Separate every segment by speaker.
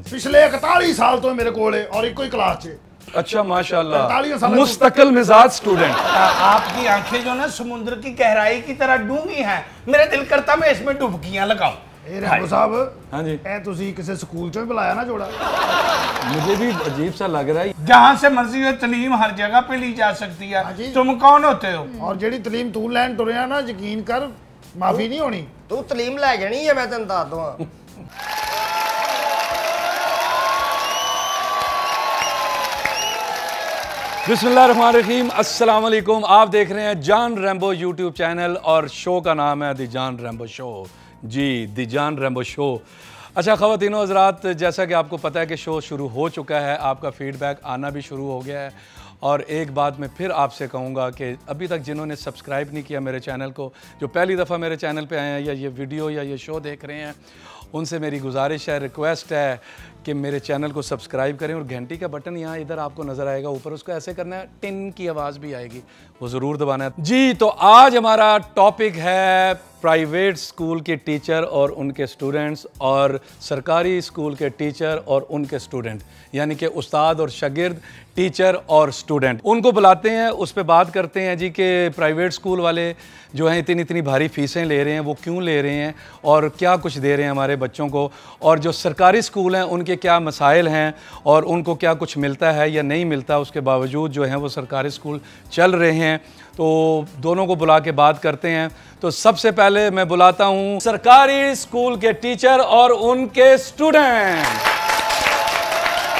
Speaker 1: ਪਿਛਲੇ 41 ਸਾਲ ਤੋਂ ਇਹ ਮੇਰੇ ਕੋਲ ਹੈ ਔਰ ਇੱਕੋ ਹੀ ਕਲਾਸ 'ਚ ਹੈ।
Speaker 2: अच्छा माशाल्लाह
Speaker 1: 45 साल
Speaker 2: मुस्तकिल मिजाज स्टूडेंट
Speaker 3: आ- आपकी आंखें जो ना समुद्र की गहराई की तरह डूंगी हैं मेरा दिल करता मैं इसमें डुबकियां लगाऊं
Speaker 1: ਇਹ ਰੈਂਬੋ ਸਾਹਿਬ
Speaker 2: हाँ जी
Speaker 1: ਇਹ ਤੁਸੀਂ ਕਿਸੇ ਸਕੂਲ 'ਚੋਂ ਹੀ ਬੁਲਾਇਆ ਨਾ ਜੋੜਾ
Speaker 2: मुझे भी अजीब सा लग रहा है
Speaker 3: जहाँ से मर्जी हो तलीम हर जगह पे ली जा सकती
Speaker 1: हाँ
Speaker 3: है
Speaker 1: जी।
Speaker 3: तुम कौन होते हो
Speaker 1: ਔਰ ਜਿਹੜੀ ਤਲੀਮ ਤੂੰ ਲੈਣ ਤੁਰਿਆ ਨਾ ਯਕੀਨ ਕਰ ਮਾਫੀ ਨਹੀਂ ਹੋਣੀ
Speaker 4: ਤੂੰ ਤਲੀਮ ਲੈ ਜਾਣੀ ਹੈ ਮੈਂ ਤੈਨੂੰ ਦੱਸ ਦਵਾਂ
Speaker 2: बिस्मिल्लाहिर्रहमानिर्रहीम। अस्सलाम आप देख रहे हैं जान रैम्बो यूट्यूब चैनल और शो का नाम है दी जान रैम्बो शो। जी, दी जान रैम्बो शो। अच्छा ख़वातीन, हजरात, जैसा कि आपको पता है कि शो शुरू हो चुका है, आपका फीडबैक आना भी शुरू हो गया है। और एक बात मैं फिर आपसे कहूँगा कि अभी तक जिन्होंने सब्सक्राइब नहीं किया मेरे चैनल को, जो पहली दफ़ा मेरे चैनल पे आए हैं या ये वीडियो या ये शो देख रहे हैं उनसे मेरी गुजारिश है रिक्वेस्ट है कि मेरे चैनल को सब्सक्राइब करें और घंटी का बटन यहाँ इधर आपको नज़र आएगा, ऊपर उसको ऐसे करना है, टिन की आवाज़ भी आएगी। वो ज़रूर दबाना है। जी तो आज हमारा टॉपिक है प्राइवेट स्कूल के टीचर और उनके स्टूडेंट्स और सरकारी स्कूल के टीचर और उनके स्टूडेंट यानी कि उस्ताद और शागिर्द टीचर और स्टूडेंट उनको बुलाते हैं, उस पर बात करते हैं जी कि प्राइवेट स्कूल वाले जो हैं, इतनी इतनी भारी फीसें ले रहे हैं, वो क्यों ले रहे हैं और क्या कुछ दे रहे हैं हमारे बच्चों को और जो सरकारी स्कूल हैं, उनके क्या मसाइल हैं और उनको क्या कुछ मिलता है या नहीं मिलता, उसके बावजूद जो हैं, वो सरकारी स्कूल चल रहे हैं। तो दोनों को बुला के बात करते हैं। तो सबसे पहले मैं बुलाता हूँ सरकारी स्कूल के टीचर और उनके स्टूडेंट।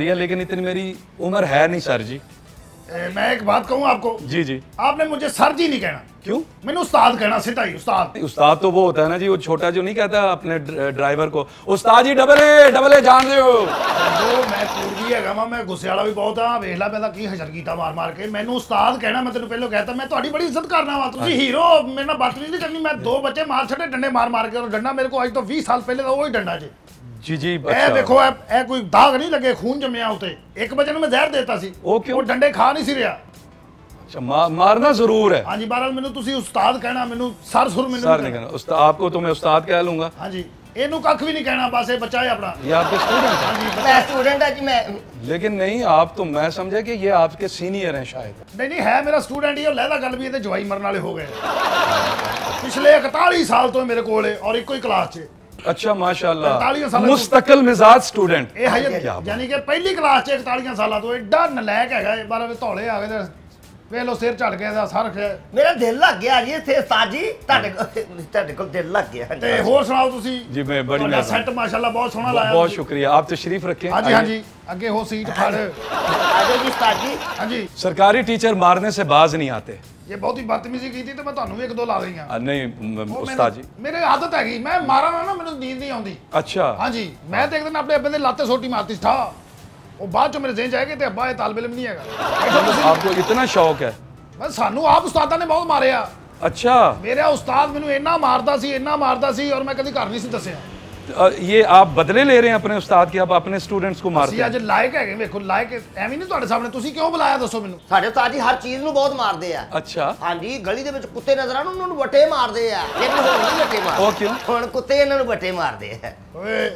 Speaker 2: दिया लेकिन इतनी मेरी उम्र है नहीं सर जी
Speaker 1: ए, मैं एक बात कहूँ आपको
Speaker 2: जी जी
Speaker 1: आपने मुझे सर जी नहीं कहना
Speaker 2: क्यों
Speaker 1: मैंने उस्ताद कहना सीधा ही उस्ताद
Speaker 2: उस्ताद तो वो होता है ना जी वो छोटा जो नहीं कहता अपने ड्र- ड्राइवर को उस्ताद जी डबल ए डबल ए जान रहे हो
Speaker 1: ਜੋ ਮੈਂ ਪੂਰਬੀ ਹੈਗਾ ਵਾ ਮੈਂ ਗੁੱਸੇ ਵਾਲਾ ਵੀ ਬਹੁਤ ਆ ਵੇਖ ਲੈ ਮੈਂ ਤਾਂ ਕੀ ਹਸ਼ਰ ਕੀਤਾ ਮਾਰ ਮਾਰ ਕੇ ਮੈਨੂੰ ਉਸਤਾਦ ਕਹਿਣਾ ਮੈਂ ਤੈਨੂੰ ਪਹਿਲਾਂ ਕਹਿਤਾ ਮੈਂ ਤੁਹਾਡੀ ਬੜੀ ਇੱਜ਼ਤ ਕਰਨਾ ਵਾ ਤੁਸੀਂ ਹੀਰੋ ਮੇਰੇ ਨਾਲ ਬਦਤਮੀਜ਼ੀ ਨਹੀਂ ਕਰਨੀ ਮੈਂ ਦੋ ਬੱਚੇ ਮਾਰ ਛੱਡੇ ਡੰਡੇ ਮਾਰ ਮਾਰ ਕੇ ਔਰ ਡੰਡਾ ਮੇਰੇ ਕੋਲ ਅੱਜ ਤੋਂ 20 ਸਾਲ ਪਹਿਲੇ ਦਾ ਉਹੀ ਡੰਡਾ ਜੇ
Speaker 2: जी जी
Speaker 1: ਇਹ
Speaker 2: अच्छा
Speaker 1: ਦੇਖੋ ਇਹ ਇਹ ਕੋਈ ਦਾਗ ਨਹੀਂ ਲੱਗੇ ਖੂਨ ਜੰਮਿਆ ਉਤੇ ਇੱਕ ਬੱਚੇ ਨੂੰ ਮੈਂ ਜ਼ਹਿਰ ਦੇਤਾ ਸੀ
Speaker 2: ਉਹ ਕਿਉਂ?
Speaker 1: ਉਹ ਡੰਡੇ ਖਾ ਨਹੀਂ ਸੀ ਰਿਹਾ
Speaker 2: अच्छा मा, मारना जरूर है
Speaker 1: ਹਾਂਜੀ ਬਹਰਾਲ ਮੈਨੂੰ ਤੁਸੀਂ ਉਸਤਾਦ ਕਹਿਣਾ ਮੈਨੂੰ ਸਰ ਸੁਰ ਮੈਨੂੰ
Speaker 2: सर
Speaker 1: ਨਹੀਂ
Speaker 2: नहीं कहना उस्ताद आपको तो मैं उस्ताद कह लूंगा
Speaker 1: ਹਾਂਜੀ ਇਹਨੂੰ ਕੱਖ ਵੀ ਨਹੀਂ ਕਹਿਣਾ ਬਸ ਇਹ ਬੱਚਾ ਹੈ ਆਪਣਾ
Speaker 2: ये आपके स्टूडेंट हैं
Speaker 1: ਹਾਂਜੀ ਬੱਚਾ
Speaker 4: ਮੈਂ ਸਟੂਡੈਂਟ ਆ ਜੀ ਮੈਂ
Speaker 2: लेकिन नहीं आप तो मैं समझा कि ये आपके सीनियर हैं शायद
Speaker 1: ਨਹੀਂ ਨਹੀਂ ਹੈ ਮੇਰਾ ਸਟੂਡੈਂਟ ਹੀ ਉਹ ਲਹਿਦਾ ਗੱਲ ਵੀ ਇਹਦੇ ਜਵਾਈ ਮਰਨ ਵਾਲੇ ਹੋ ਗਏ ਪਿਛਲੇ 41 ਸਾਲ ਤੋਂ ਇਹ ਮੇਰੇ ਕੋਲ ਹੈ ਔਰ ਇੱਕੋ ਹੀ ਕਲਾਸ 'ਚ
Speaker 2: अच्छा माशाल्लाह। मुस्तकिल मिजाज स्टूडेंट
Speaker 1: यानी कि पहली क्लास 41 साल तो एडा नलायक है बारे में तोले आ गए ਵੇਖ ਲੋ ਸਿਰ ਝੜ ਗਿਆ ਇਹਦਾ ਸਰ
Speaker 4: ਮੇਰਾ ਦਿਲ ਲੱਗ ਗਿਆ ਜੀ ਇੱਥੇ ਉਸਤਾਦ ਤੁਹਾਡੇ ਕੋਲ ਤੁਹਾਡੇ ਕੋਲ ਦਿਲ ਲੱਗ ਗਿਆ
Speaker 1: ਤੇ ਹੋਰ ਸੁਣਾਓ ਤੁਸੀਂ?
Speaker 2: ਜੀ ਮੈਂ ਬੜੀ
Speaker 1: ਤੁਹਾਡਾ ਸੈੱਟ ਮਾਸ਼ਾਅੱਲਾ ਬਹੁਤ ਸੋਹਣਾ ਲਾਇਆ ਬਹੁਤ
Speaker 2: ਸ਼ੁਕਰੀਆ। ਆਪ ਤਸ਼ਰੀਫ ਰੱਖੇ।
Speaker 1: ਹਾਂਜੀ ਹਾਂਜੀ। ਅੱਗੇ ਹੋ ਸੀਟ ਫੜ।
Speaker 4: ਆਜੋ ਜੀ ਉਸਤਾਦ ਜੀ
Speaker 1: ਹਾਂਜੀ।
Speaker 2: ਸਰਕਾਰੀ ਟੀਚਰ ਮਾਰਨੇ ਸੇ ਬਾਜ਼ ਨਹੀਂ ਆਤੇ।
Speaker 1: ਇਹ ਬਹੁਤੀ ਬਦਤਮੀਜ਼ੀ ਕੀਤੀ ਤੇ ਮੈਂ ਤੁਹਾਨੂੰ ਵੀ ਇੱਕ ਦੋ ਲਾ ਦਈਆਂ
Speaker 2: ਨਹੀਂ ਉਸਤਾਦ ਜੀ।
Speaker 1: ਮੇਰੇ ਆਦਤ ਹੈਗੀ। ਮੈਂ ਮਾਰਾਂ ਨਾ ਮੈਨੂੰ ਨੀਂਦ ਨਹੀਂ ਆਉਂਦੀ।
Speaker 2: ਅੱਛਾ।
Speaker 1: ਹਾਂਜੀ। ਮੈਂ ਤੇ ਇੱਕ ਦਿਨ ਆਪਣੇ ਅੱਬੇ ਦੇ ਲੱਤ ਸੋਟੀ ਮਾਰਤੀ ਸਟਾ ਠਾ ਉਹ ਬਾਅਦ ਚ ਮੇਰੇ ਜ਼ਿਹਨ ਚ ਆਇਆ ਕਿ ਤੇ ਅੱਬਾ ਇਹ ਤਾਲਬ ਇਲਮ ਨਹੀਂ ਹੈਗਾ ਬੈਠੋ ਤੁਸੀਂ।
Speaker 2: आपको इतना शौक है
Speaker 1: ਬਸ ਸਾਨੂੰ ਆਪ ਉਸਤਾਦਾਂ ਨੇ ਬਹੁਤ ਮਾਰਿਆ
Speaker 2: अच्छा
Speaker 1: ਮੇਰਾ ਉਸਤਾਦ ਮੈਨੂੰ ਇੰਨਾ ਮਾਰਦਾ ਸੀ ਇੰਨਾ ਮਾਰਦਾ ਸੀ ਔਰ ਮੈਂ ਕਦੀ ਘਰ ਨਹੀਂ ਸੀ ਦੱਸਿਆ
Speaker 2: अ, ये आप बदले ले रहे हैं अपने उस्ताद के आप अपने स्टूडेंट्स को मारते
Speaker 1: ਅਸੀਂ ਅੱਜ
Speaker 2: हैं
Speaker 1: ਲਾਇਕ ਹੈਗੇ ਵੇਖੋ ਲਾਇਕ ਐਵੇਂ ਨਹੀਂ ਤੁਹਾਡੇ ਸਾਹਮਣੇ ਤੁਸੀਂ ਕਿਉਂ ਬੁਲਾਇਆ ਦੱਸੋ ਮੈਨੂੰ
Speaker 4: ਸਾਡੇ ਉਸਤਾਦ ਜੀ ਹਰ ਚੀਜ਼ ਨੂੰ ਬਹੁਤ ਮਾਰਦੇ ਆ
Speaker 2: अच्छा
Speaker 4: ਹਾਂਜੀ ਗਲੀ ਦੇ ਵਿੱਚ ਕੁੱਤੇ ਨਜ਼ਰ ਆਉਣ ਉਹਨਾਂ ਨੂੰ ਵੱਟੇ ਮਾਰਦੇ ਆ ਲੇਕਿਨ ਹੁਣ ਨਹੀਂ ਵੱਟੇ
Speaker 2: ਉਹ
Speaker 4: ਮਾਰਦੇ
Speaker 2: ਕਿਉਂ?
Speaker 4: ਹੁਣ ਕੁੱਤੇ ਇਹਨਾਂ ਨੂੰ ਵੱਟੇ ਮਾਰਦੇ ਆ
Speaker 1: ਓਏ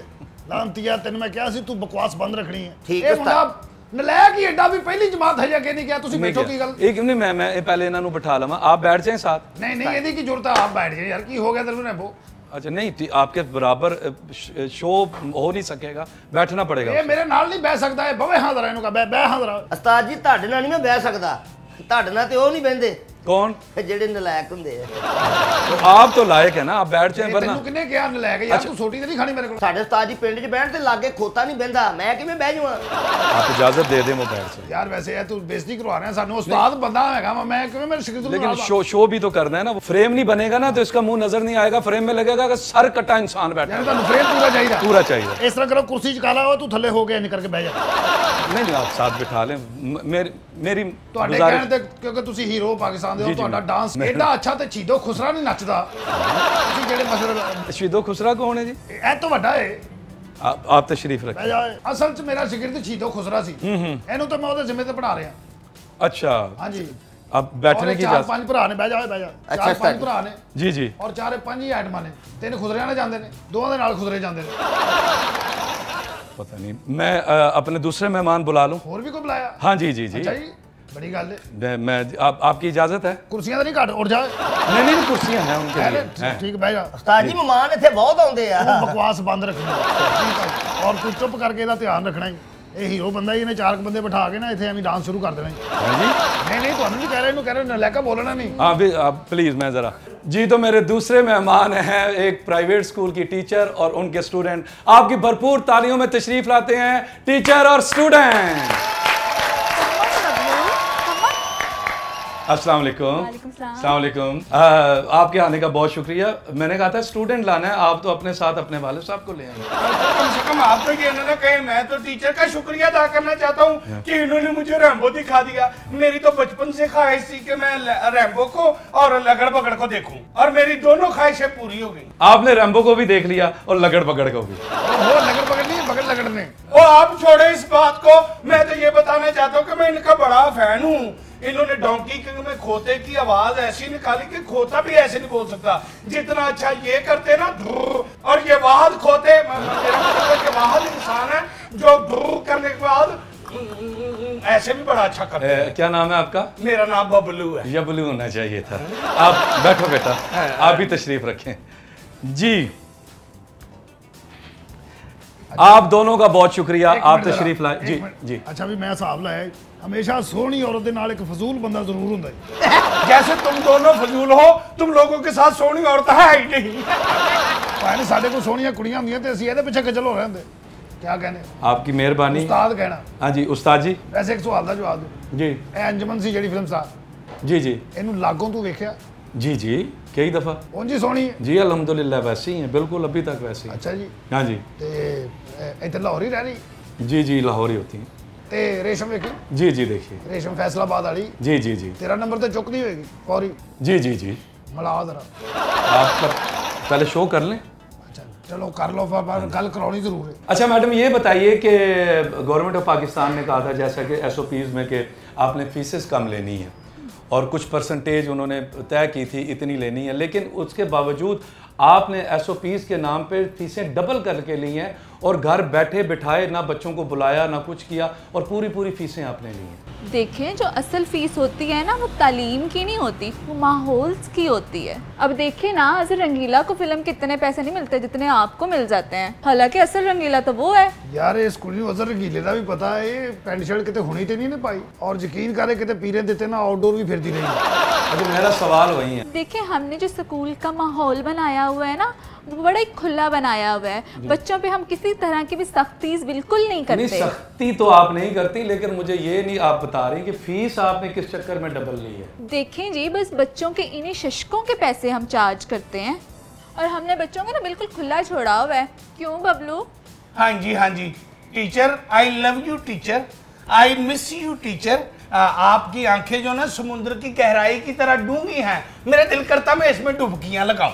Speaker 1: ਲਾਂਤੀਆ ਤੈਨੂੰ ਮੈਂ ਕਿਹਾ ਸੀ ਤੂੰ ਬਕਵਾਸ ਬੰਦ ਰੱਖਣੀ ਹੈ
Speaker 4: ਠੀਕ
Speaker 1: ਇਹ
Speaker 4: ਹੈ
Speaker 1: ਮੁੰਡਾ ਨਲਾਇਕ ਹੀ ਐਡਾ ਵੀ ਪਹਿਲੀ ਜਮਾਤ ਹਜੇ ਅੱਗੇ ਨਹੀਂ ਗਿਆ ਤੁਸੀਂ
Speaker 2: नहीं
Speaker 1: ਬੈਠੋ
Speaker 2: क्या?
Speaker 1: ਕੀ ਗੱਲ
Speaker 2: एक नहीं मैं मैं पहले इन्हों बैठा लवा आप बैठ जाएं साथ
Speaker 1: ਨਹੀਂ ਨਹੀਂ ਇਹਦੀ ਕੀ ਜ਼ਰੂਰਤ ਹੈ ਆਪ ਬੈਠ ਜਾਏ ਯਾਰ ਕੀ ਹੋ ਗਿਆ ਤੈਨੂੰ ਰੈਬੋ
Speaker 2: अच्छा नहीं टी- आपके बराबर अ, श- शो हो नहीं सकेगा बैठना पड़ेगा
Speaker 1: ਇਹ ਮੇਰੇ ਨਾਲ ਨਹੀਂ ਬਹਿ ਸਕਦਾ ਇਹ ਬਵੇ ਹਾਂ ਜ਼ਰਾ ਇਹਨੂੰ ਕਹ ਬਹਿ ਬਹਿ ਹਾਂ ਜ਼ਰਾ
Speaker 4: ਉਸਤਾਦ ਜੀ ਤੁਹਾਡੇ ਨਾਲ ਨਹੀਂ ਮੈਂ ਬਹਿ ਸਕਦਾ ਤੁਹਾਡੇ ਨਾਲ ਤੇ ਉਹ ਨਹੀਂ ਬਹਿੰਦੇ
Speaker 2: कौन?
Speaker 4: जेड़े नलायक होंगे
Speaker 2: तो आप तो लायक है ना आप बैठ जाए वरना।
Speaker 1: किने क्या नलायक है? यार अच्छा। तू सोटी नहीं खानी मेरे को
Speaker 4: साडे उस्ताद जी पिंड च बैठ ते लागे खोता नहीं बैंदा मैं किवें बैठ जावां?
Speaker 2: आप इजाज़त दे दे मो बैठ
Speaker 1: से यार वैसे है तू बेइज्जती करवा रहे हैं सानू। उस्ताद बंदा हैगा मैं किवें मेरे शिकर
Speaker 2: लेकिन शो शो भी तो करना है ना फ्रेम नहीं बनेगा ना तो इसका मुँह नज़र नहीं आएगा फ्रेम में लगेगा कि सर कटा इंसान बैठा है
Speaker 1: तू फ्रेम पूरा चाहिए
Speaker 2: पूरा चाहिए।
Speaker 1: इस तरह करो कुर्सी च काला हो तू ਥੱਲੇ हो ਗਿਆ ਨਿਕਲ ਕੇ ਬੈਠ ਜਾ
Speaker 2: ਨਹੀਂ ਨਹੀਂ ਆਪ ਸਾਥ ਬਿਠਾ ਲੇ ਮੇਰੀ
Speaker 1: ਤੁਹਾਡੇ ਕਹਿਣ ਤੇ ਕਿਉਂਕਿ ਤੁਸੀਂ ਹੀਰੋ ਪਾਕਿਸਤਾਨ ਦੇ ਹੋ ਤੁਹਾਡਾ ਡਾਂਸ ਐਡਾ ਅੱਛਾ ਤੇ ਛੀਦੋ ਖੁਸਰਾ ਨਹੀਂ ਨੱਚਦਾ। ਤੁਸੀਂ ਜਿਹੜੇ ਮਸਲ
Speaker 2: ਛੀਦੋ ਖੁਸਰਾ ਕੌਣ ਹੈ ਜੀ?
Speaker 1: ਇਹ ਤਾਂ ਵੱਡਾ ਹੈ
Speaker 2: ਆਪ
Speaker 1: ਤੇ
Speaker 2: ਸ਼ਰੀਫ
Speaker 1: ਰੱਖ। ਅਸਲ 'ਚ ਮੇਰਾ ਜ਼ਿਕਰ ਤੇ ਛੀਦੋ ਖੁਸਰਾ ਸੀ। ਇਹਨੂੰ ਤਾਂ ਮੈਂ ਉਹਦੇ ਜ਼ਿੰਮੇ ਤੇ ਪੜਾ ਰਿਹਾ।
Speaker 2: ਅੱਛਾ।
Speaker 1: ਹਾਂਜੀ।
Speaker 2: अब बैठने की
Speaker 1: चार पांच भरा ने बह जाओ
Speaker 4: बह
Speaker 1: जाओ चार
Speaker 4: पांच
Speaker 1: भरा ने
Speaker 2: जी जी
Speaker 1: और चार पांच ही आइटमां ने तीन खुदरियां ने जांदे ने दोवां दे नाल खुदरे जांदे ने
Speaker 2: पता नहीं मैं अ, अपने दूसरे मेहमान बुला लूं
Speaker 1: ਹੋਰ ਵੀ ਕੋਈ ਬੁਲਾਇਆ
Speaker 2: हाँ जी जी जी
Speaker 1: ਅੱਛਾ ਜੀ ਬੜੀ ਗੱਲ ਹੈ
Speaker 2: मैं, मैं आप, आपकी इजाजत है
Speaker 1: ਕੁਰਸੀਆਂ ਤਾਂ ਨਹੀਂ ਘੱਟ ਉੱਠ ਜਾ
Speaker 2: नहीं नहीं नहीं, कुर्सियां हैं उनके लिए हैं।
Speaker 1: ਠੀਕ ਬਹਿ ਜਾ
Speaker 4: ਉਸਤਾਦ ਜੀ ਮਹਿਮਾਨ ਇੱਥੇ ਬਹੁਤ ਆਉਂਦੇ ਆ
Speaker 1: ਉਹ ਬਕਵਾਸ ਬੰਦ ਰੱਖਣੀ ਠੀਕ ਹੈ ਔਰ ਤੂੰ ਚੁੱਪ ਕਰਕੇ ਇਹਦਾ ਧਿਆਨ ਰੱਖਣਾ ਹੀ ਇਹ ਹੀਰੋ ਬੰਦਾ ਹੀ ਇਹਨੇ ਚਾਰ ਕੁ ਬੰਦੇ ਬਿਠਾ ਕੇ ਨਾ ਇੱਥੇ ਐਵੇਂ ਡਾਂਸ ਸ਼ੁਰੂ ਕਰ ਦੇਣਾ ਹੀ
Speaker 2: हैं जी
Speaker 1: ਨਹੀਂ ਨਹੀਂ ਤੁਹਾਨੂੰ ਨਹੀਂ ਕਹਿ ਰਹੇ ਇਹਨੂੰ ਕਹਿ ਰਹੇ ਨਲੈਕਾ ਬੋਲਣਾ ਨਹੀਂ
Speaker 2: हाँ भी आप प्लीज़ मैं ज़रा जी तो मेरे दूसरे मेहमान हैं एक प्राइवेट स्कूल की टीचर और उनके स्टूडेंट आपकी भरपूर तालियों में तशरीफ़ लाते हैं टीचर और स्टूडेंट अस्सलाम वालेकुम अस्सलाम वालेकुम आपके आने का बहुत शुक्रिया। मैंने कहा था स्टूडेंट लाना है आप तो अपने साथ अपने वाले साहब को ले आए।
Speaker 3: कम से कम आप तो ये ना कहे मैं तो टीचर का शुक्रिया अदा करना चाहता हूँ कि इन्होंने मुझे रैम्बो दिखा दिया। मेरी तो बचपन से ख्वाहिश थी कि मैं रैम्बो को और लगड़ पकड़ को देखू। और मेरी दोनों ख्वाहिशें पूरी हो गई।
Speaker 2: आपने रैम्बो को भी देख लिया और लगड़ पकड़ को भी।
Speaker 1: वो लगड़ पकड़ नहीं बगड़ लगड़ने
Speaker 3: वो आप छोड़े इस बात को। मैं तो ये बताना चाहता हूँ कि मैं इनका बड़ा फ़ैन हूँ। इन्होंने डोंकी किंग में खोते की आवाज़ ऐसी निकाली कि खोता भी ऐसे नहीं बोल सकता। जितना अच्छा ये करते ना और ये वाहद खोते तो वाहद इंसान है जो करने के बाद ऐसे भी बड़ा अच्छा करते हैं।
Speaker 2: क्या नाम है आपका?
Speaker 3: मेरा नाम बबलू है।
Speaker 2: या बबलू होना चाहिए था। आप बैठो बेटा हाँ। आप भी तशरीफ़ रखें। जी। अच्छा। आप दोनों का बहुत शुक्रिया आप तशरीफ़ लाए। जी जी।
Speaker 1: अच्छा भी मैं साहब लाया ਹਮੇਸ਼ਾ ਸੋਹਣੀ ਔਰਤ ਦੇ ਨਾਲ ਇੱਕ ਫਜ਼ੂਲ ਬੰਦਾ ਜ਼ਰੂਰ ਹੁੰਦਾ ਹੈ
Speaker 3: जैसे तुम दोनों फजूल हो तुम लोगों के साथ सोनी औरत है ही नहीं
Speaker 1: ਭਾਵੇਂ ਸਾਡੇ ਕੋਲ ਸੋਹਣੀਆਂ ਕੁੜੀਆਂ ਹੁੰਦੀਆਂ ਤੇ ਅਸੀਂ ਇਹਦੇ ਪਿੱਛੇ ਖਜਲ ਹੋ ਰਹੇ ਹੁੰਦੇ ਕੀ ਕਹਿੰਦੇ
Speaker 2: आपकी मेहरबानी
Speaker 1: ਉਸਤਾਦ ਕਹਿਣਾ
Speaker 2: हाँ जी उस्ताद जी
Speaker 1: ਵੈਸੇ ਇੱਕ ਸਵਾਲ ਦਾ ਜਵਾਬ ਦਿਓ
Speaker 2: जी
Speaker 1: ਇਹ ਅੰਜਮਨ ਸੀ ਜਿਹੜੀ ਫਿਲਮ ਸਟਾਰ
Speaker 2: जी जी
Speaker 1: ਇਹਨੂੰ ਲਾਗੋਂ ਤੂੰ ਵੇਖਿਆ
Speaker 2: जी जी कई दफ़ा
Speaker 1: ਉਂਝ ਹੀ ਸੋਹਣੀ ਹੈ
Speaker 2: जी अल्हम्दुलिल्लाह वैसे ही हैं बिल्कुल अभी तक वैसे ही
Speaker 1: ਅੱਛਾ ਜੀ
Speaker 2: हाँ जी
Speaker 1: ਤੇ ਇਹ ਇੱਥੇ ਲਾਹੌਰ ਹੀ ਰਹਿ ਰਹੀ
Speaker 2: जी जी लाहौर ही होती हैं
Speaker 1: ਤੇ ਰੇਸ਼ਮ ਵੇਖੀ
Speaker 2: जी जी देखिए
Speaker 1: ਰੇਸ਼ਮ ਫੈਸਲਾਬਾਦ ਵਾਲੀ
Speaker 2: जी जी जी
Speaker 1: ਤੇਰਾ ਨੰਬਰ ਤੇ ਚੁੱਕਦੀ ਹੋਏਗੀ ਫੌਰੀ
Speaker 2: जी जी जी
Speaker 1: ਮਿਲਾ ਜ਼ਰਾ
Speaker 2: आप कर, पहले शो कर लें
Speaker 1: ਅੱਛਾ ਚਲੋ ਕਰ ਲਓ ਪਰ- ਪਰ ਗੱਲ ਕਰਾਉਣੀ ਜ਼ਰੂਰ ਹੈ
Speaker 2: अच्छा मैडम ये बताइए कि गवर्नमेंट ऑफ पाकिस्तान ने कहा था जैसा कि एस में कि आपने फीसेस कम लेनी है और कुछ परसेंटेज उन्होंने तय की थी इतनी लेनी है लेकिन उसके बावजूद आपने एस के नाम पे फीसें डबल करके ली हैं और घर बैठे बिठाए ना बच्चों को बुलाया ना कुछ किया और पूरी पूरी फीसें आपने ली हैं
Speaker 5: देखें जो असल फीस होती है ना वो तालीम की नहीं होती वो माहौल की होती है अब देखें ना अजर रंगीला को फिल्म के इतने पैसे नहीं मिलते जितने आपको मिल जाते हैं हालांकि असल रंगीला तो वो है
Speaker 1: ਯਾਰ ਇਸ ਕੁੜੀ ਨੂੰ ਅਜ਼ਰ ਰੰਗੀਲੇ ਦਾ ਵੀ ਪਤਾ ਹੈ ਇਹ ਪੈਂਟ ਸ਼ਰਟ ਕਿਤੇ ਹੁਣੀ ਤੇ ਨਹੀਂ ਨੇ ਪਾਈ ਔਰ ਯਕੀਨ ਕਰੇ ਕਿਤੇ ਪੀਰੇ ਦਿੱਤੇ ਨਾ ਆਊਟਡੋਰ ਵੀ ਫਿਰਦੀ ਰਹੀ
Speaker 2: अभी मेरा सवाल वही है
Speaker 5: देखिए हमने जो स्कूल का माहौल बनाया हुआ है ना वो बड़ा ही खुला बनाया हुआ है। बच्चों पे हम किसी तरह की भी सख्ती बिल्कुल नहीं
Speaker 2: नहीं
Speaker 5: करते।
Speaker 2: सख्ती तो आप नहीं करती लेकिन मुझे ये नहीं आप बता रही कि फ़ीस आपने किस चक्कर में डबल ली है?
Speaker 5: देखें जी बस बच्चों के इन्हीं शशकों के पैसे हम चार्ज करते हैं। और हमने बच्चों को ना बिल्कुल खुला छोड़ा हुआ है। क्यों बबलू?
Speaker 3: हाँ जी हाँ जी। Teacher I love you teacher. I miss you teacher. आपकी आँखें जो ना समुद्र की गहराई की तरह डूँगी हैं। मेरा दिल करता मैं इसमें डुबकियाँ लगाऊँ।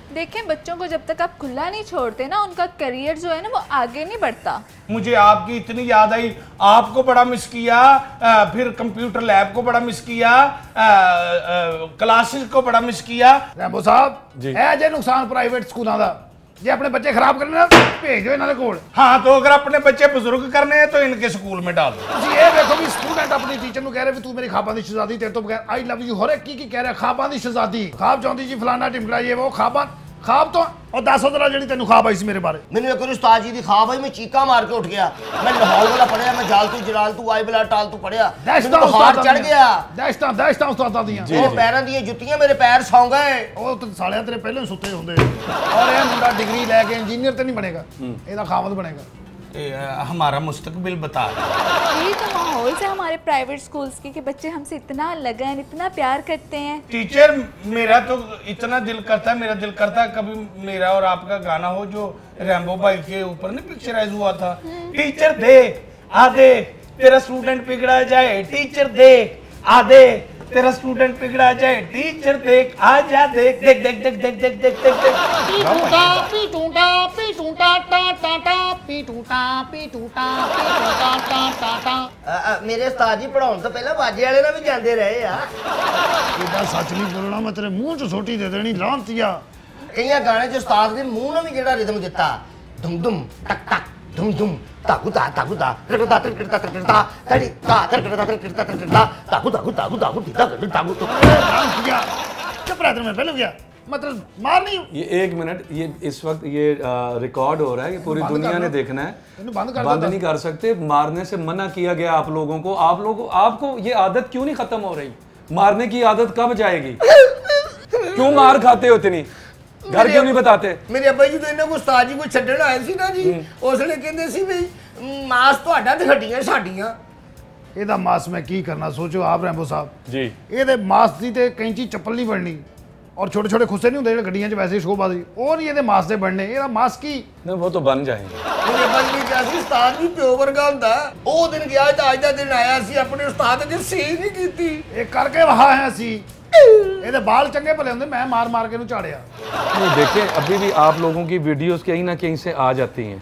Speaker 5: देखें बच्चों को जब तक आप खुला नहीं छोड़ते ना उनका करियर जो है ना वो आगे नहीं बढ़ता
Speaker 3: मुझे आपकी इतनी याद आई आपको बड़ा मिस किया अ, फिर कंप्यूटर लैब को बड़ा मिस किया क्लासेस को बड़ा मिस किया
Speaker 1: ਰੈਂਬੋ ਸਾਹਿਬ
Speaker 2: ਜੀ।
Speaker 1: ਇਹ ਜੇ ਨੁਕਸਾਨ ਪ੍ਰਾਈਵੇਟ ਸਕੂਲਾਂ ਦਾ ਜੇ ਆਪਣੇ ਬੱਚੇ ਖਰਾਬ ਕਰਨੇ ਨਾ ਭੇਜ ਦਿਓ ਇਹਨਾਂ ਦੇ ਕੋਲ
Speaker 3: हाँ तो अगर अपने बच्चे बुजुर्ग करने हैं तो इनके स्कूल में डाल दो
Speaker 1: ਤੁਸੀਂ ਇਹ ਵੇਖੋ ਵੀ ਸਟੂਡੈਂਟ ਆਪਣੀ ਟੀਚਰ ਨੂੰ ਕਹਿ ਰਿਹਾ ਵੀ ਤੂੰ ਮੇਰੀ ਖਾਬਾਂ ਦੀ ਸ਼ਹਜ਼ਾਦੀ ਤੇਰੇ ਤੋਂ ਬਗੈਰ ਆਈ ਲਵ ਯੂ ਹਰ ਇੱਕ ਕੀ ਕੀ ਕਹਿ ਰਿਹਾ ਖਾਬਾਂ ਦੀ ਸ਼ਹਜ਼ਾਦੀ ਖਾਬ ਚਾਹੁੰਦੀ ਜੀ ਫਲਾਣਾ ਟਿਮਕੜਾ ਇਹ ਉਹ ਖਾਬਾਂ ਖਾਬ ਤੋਂ? ਉਹ ਦੱਸ ਉਹਦਾ ਜਿਹੜੀ ਤੈਨੂੰ ਖਾਬ ਆਈ ਸੀ ਮੇਰੇ ਬਾਰੇ।
Speaker 4: ਮੈਨੂੰ ਇੱਕ ਵਾਰੀ ਉਸਤਾਦ ਜੀ ਦੀ ਖਾਬ ਆਈ ਮੈਂ ਚੀਕਾਂ ਮਾਰ ਕੇ ਉੱਠ ਗਿਆ। ਮੈਂ ਲਾਹੌਰ ਵਾਲਾ ਪੜਿਆ ਮੈਂ ਜਾਲ ਤੂੰ ਜਲਾਲ ਤੂੰ ਆਈ ਬਲਾ ਟਾਲ ਤੂੰ ਪੜਿਆ ਮੈਨੂੰ
Speaker 1: ਉਸਤਾਦਾਂ
Speaker 4: ਚੜ ਗਿਆ।
Speaker 1: ਦਹਿਸ਼ਤਾਂ ਦਹਿਸ਼ਤਾਂ ਉਸਤਾਦਾਂ ਦੀਆਂ।
Speaker 4: ਉਹ ਪੈਰਾਂ ਦੀਆਂ ਜੁੱਤੀਆਂ ਮੇਰੇ ਪੈਰ ਸੌਂ ਗਏ।
Speaker 1: ਉਹ ਤੇ ਸਾਲਿਆ ਤੇਰੇ ਪਹਿਲਾਂ ਹੀ ਸੁੱਤੇ ਹੁੰਦੇ। ਔਰ ਇਹ ਮੁੰਡਾ ਡਿਗਰੀ ਲੈ ਕੇ ਇੰਜੀਨੀਅਰ ਤੇ ਨਹੀਂ ਬਣੇਗਾ। ਇਹਦਾ ਖਾਮਦ ਬਣੇਗਾ।
Speaker 3: हमारा मुस्तकबिल बता रहा है।
Speaker 5: यही तो माहौल से हमारे प्राइवेट स्कूल्स के कि बच्चे हमसे इतना लगन इतना प्यार करते हैं।
Speaker 3: टीचर मेरा तो इतना दिल करता है मेरा दिल करता है कभी मेरा और आपका गाना हो जो रैम्बो भाई के ऊपर नहीं पिक्चराइज हुआ था। टीचर देख आ देख तेरा स्टूडेंट बिगड़ा जाए टीचर देख आ देख तेरा स्टूडेंट बिगड़ा जाए टीचर देख आ जा देख देख देख देख देख देख देख देख देख
Speaker 1: ਪੀਟੂਟਾ ਪੀਟੂਟਾ ਪੀਟੂਟਾ ਟਾ ਟਾ ਟਾ ਪੀਟੂਟਾ ਪੀਟੂਟਾ ਪੀਟੂਟਾ ਟਾ ਟਾ ਟਾ
Speaker 4: ਅ, ਅ, ਮੇਰੇ ਉਸਤਾਦ ਜੀ ਪੜਾਉਣ ਤੋਂ ਪਹਿਲਾਂ ਬਾਜੇ ਵਾਲੇ ਨਾਲ ਵੀ ਜਾਂਦੇ ਰਹੇ ਆ
Speaker 1: ਇਹਦਾ ਸੱਚ ਨਹੀਂ ਬੋਲਣਾ ਮੈਂ ਤੇਰੇ ਮੂੰਹ 'ਚ ਸੋਟੀ ਦੇ ਦੇਣੀ ਲਾਂਤੀਆ
Speaker 4: ਕਈਆਂ ਗਾਣੇ 'ਚ ਉਸਤਾਦ ਦੇ ਮੂੰਹ ਨਾਲ ਵੀ ਜਿਹੜਾ ਰਿਦਮ ਦਿੱਤਾ ਧੁਮ ਧੁਮ ਟਕ ਟਕ धुम धुम ताकु ता ताकु ता रगड़ ता रगड़ ता रगड़ ता ताकुता ता तड़कड़ता ता तड़कता ता तड़कड़ता ता ताकु
Speaker 1: ताकु ताकु ताकु ती तीता कर ताकु तो क्या रहा में पहले क्या मतलब मार नहीं।
Speaker 2: ये एक मिनट ये इस वक्त ये रिकॉर्ड हो रहा है कि पूरी दुनिया ने देखना है।
Speaker 1: बंद तो।
Speaker 2: नहीं कर सकते मारने से मना किया गया आप लोगों को। आप लोगों आपको ये आदत क्यों नहीं खत्म हो रही? मारने की आदत कब जाएगी? क्यों मार खाते हो इतनी? घर क्यों नहीं बताते
Speaker 4: ਮੇਰੇ ਅੱਬਾ ਜੀ ਜਦੋਂ ਇਹਨਾਂ ਕੋ ਉਸਤਾਦ ਜੀ ਕੋ ਛੱਡਣ ਆਏ ਸੀ ਨਾ ਜੀ ਉਸ ਵੇਲੇ ਕਹਿੰਦੇ ਸੀ ਵੀ ਮ, ਮਾਸ ਤੁਹਾਡਾ ਤੇ ਹੱਡੀਆਂ ਸਾਡੀਆਂ
Speaker 1: ਇਹਦਾ ਮਾਸ ਮੈਂ ਕੀ ਕਰਨਾ ਸੋਚੋ ਆਪ ਰੈਂਬੋ ਸਾਹਿਬ
Speaker 2: जी
Speaker 1: ਇਹਦੇ ਮਾਸ ਦੀ ਤੇ ਕੈਂਚੀ ਚੱਪਲ ਨਹੀਂ ਬਣਨੀ ਔਰ ਛੋਟੇ ਛੋਟੇ ਖੁੱਸੇ ਨਹੀਂ ਹੁੰਦੇ ਜਿਹੜੇ ਗੱਡੀਆਂ 'ਚ ਵੈਸੇ ਸ਼ੋਭਾਜ਼ੀ ਉਹ ਨਹੀਂ ਇਹਦੇ ਮਾਸ ਦੇ ਬਣਨੇ ਇਹਦਾ ਮਾਸ ਕੀ
Speaker 2: नहीं वो तो बन जाएंगे
Speaker 4: ਮੇਰੇ ਅੱਬਾ ਜੀ ਨੇ ਕਿਹਾ ਸੀ ਉਸਤਾਦ ਵੀ ਪਿਓ ਵਰਗਾ ਹੁੰਦਾ ਉਹ ਦਿਨ ਗਿਆ ਤਾਂ ਅੱਜ ਦਾ ਦਿਨ ਆਇਆ ਸੀ ਆਪਣੇ ਉਸਤਾਦ ਨੇ ਸੀ ਨਹੀਂ ਕੀਤੀ
Speaker 1: ਇਹ ਕਰਕੇ ਵਹਾ ਹੈ ਅਸੀਂ ਇਹਦੇ ਬਾਲ ਚੰਗੇ ਭਲੇ ਹੁੰਦੇ ਮੈਂ ਮਾਰ ਮਾਰ ਕੇ ਇਹਨੂੰ ਝਾੜਿਆ
Speaker 2: नहीं देखें अभी भी आप लोगों की वीडियोस कहीं ना कहीं से आ जाती हैं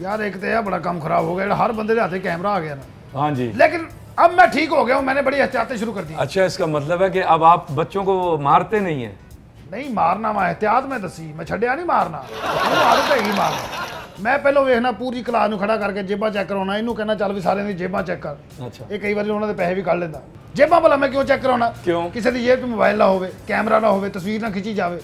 Speaker 1: यार एक तो यह बड़ा काम खराब हो गया ਜਿਹੜਾ हर बंदे के हाथ में कैमरा आ गया ना
Speaker 2: हाँ जी
Speaker 1: लेकिन अब मैं ठीक हो गया हूँ मैंने बड़ी एहतियातें शुरू कर दी
Speaker 2: अच्छा इसका मतलब है कि अब आप बच्चों को मारते नहीं हैं
Speaker 1: नहीं मारना मैं एहतियात में दसी मैं छड़िया नहीं मारना ਮੈਨੂੰ ਆਦਤ ਹੈਗੀ ਮਾਰਨਾ ਮੈਂ ਪਹਿਲਾਂ ਵੇਖਣਾ ਪੂਰੀ ਕਲਾਸ ਨੂੰ ਖੜਾ ਕਰਕੇ ਜੇਬਾਂ ਚੈੱਕ ਕਰਾਉਣਾ ਇਹਨੂੰ ਕਹਿੰਦਾ ਚੱਲ ਵੀ ਸਾਰਿਆਂ ਦੀ ਜੇਬਾਂ ਚੈੱਕ ਕਰ
Speaker 2: ਅੱਛਾ
Speaker 1: ਇਹ ਕਈ ਵਾਰੀ ਉਹਨਾਂ ਦੇ ਪੈਸੇ ਵੀ ਕੱਢ ਲੈਂਦਾ ਜੇਬਾਂ ਭਲਾ ਮੈਂ ਕਿਉਂ ਚੈੱਕ ਕਰਾਉਣਾ
Speaker 2: ਕਿਉਂ
Speaker 1: ਕਿਸੇ ਦੀ ਜੇਬ 'ਚ ਮੋਬਾਈਲ ਨਾ ਹੋਵੇ ਕੈਮਰਾ ਨਾ ਹੋਵੇ ਤਸਵੀਰ ਨਾ ਖਿੱਚੀ ਜਾਵੇ